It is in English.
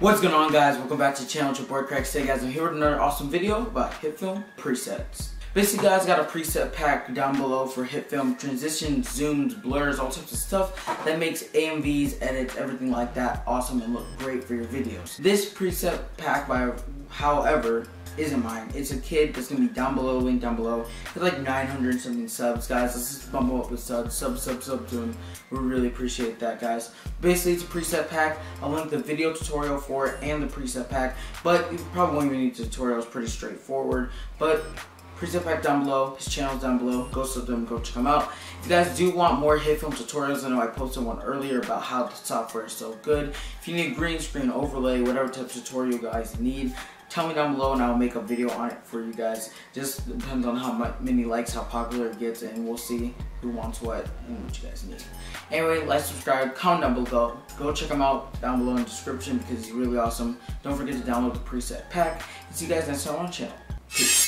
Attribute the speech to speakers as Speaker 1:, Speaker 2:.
Speaker 1: What's going on guys? Welcome back to the channel. It's your boy Chrex Today guys, I'm here with another awesome video about HitFilm presets. Basically guys, got a preset pack down below for HitFilm transitions, zooms, blurs, all types of stuff that makes AMVs, edits, everything like that awesome and look great for your videos. This preset pack by however isn't mine. It's a kid that's gonna be down below, link down below. It's like 900 something subs, guys. Let's just bump up with subs, sub, sub, sub to him. We really appreciate that, guys. Basically, it's a preset pack. I'll link the video tutorial for it and the preset pack, but you probably won't even need the tutorial. It's pretty straightforward, but preset pack down below, his channel's down below, go sub them, go check them out. If you guys do want more HitFilm tutorials, I know I posted one earlier about how the software is so good. If you need green screen overlay, whatever type of tutorial you guys need, tell me down below and I'll make a video on it for you guys. Just depends on how many likes, how popular it gets, and we'll see who wants what and what you guys need. Anyway, like, subscribe, comment down below. Go check them out down below in the description because he's really awesome. Don't forget to download the preset pack. And see you guys next time on the channel. Peace.